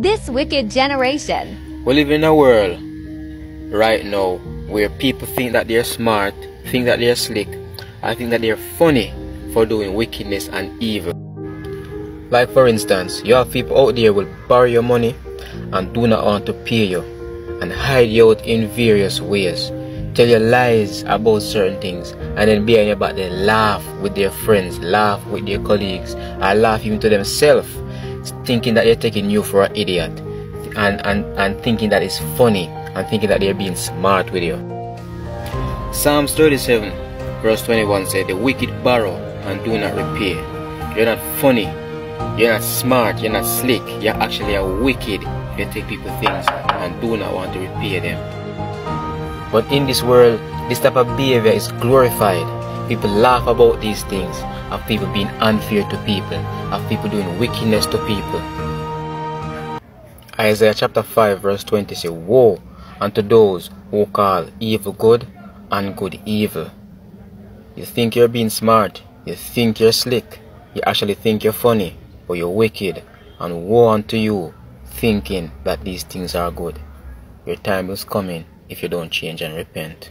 This wicked generation. We live in a world right now where people think that they're smart, think that they're slick, I think that they're funny for doing wickedness and evil. Like for instance, you have people out there will borrow your money and do not want to pay you and hide you out in various ways. Tell you lies about certain things and then behind your back they laugh with their friends, laugh with their colleagues, and laugh even to themselves, thinking that they're taking you for an idiot and, and, and thinking that it's funny and thinking that they're being smart with you. Psalms 37 verse 21 said, The wicked borrow and do not repay. You're not funny, you're not smart, you're not slick, you're actually a wicked you take people things and do not want to repay them. But in this world, this type of behavior is glorified. People laugh about these things of people being unfair to people, of people doing wickedness to people. Isaiah chapter 5 verse 20 says, Woe unto those who call evil good and good evil. You think you're being smart, you think you're slick, you actually think you're funny, but you're wicked, and woe unto you thinking that these things are good. Your time is coming if you don't change and repent.